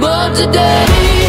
but today.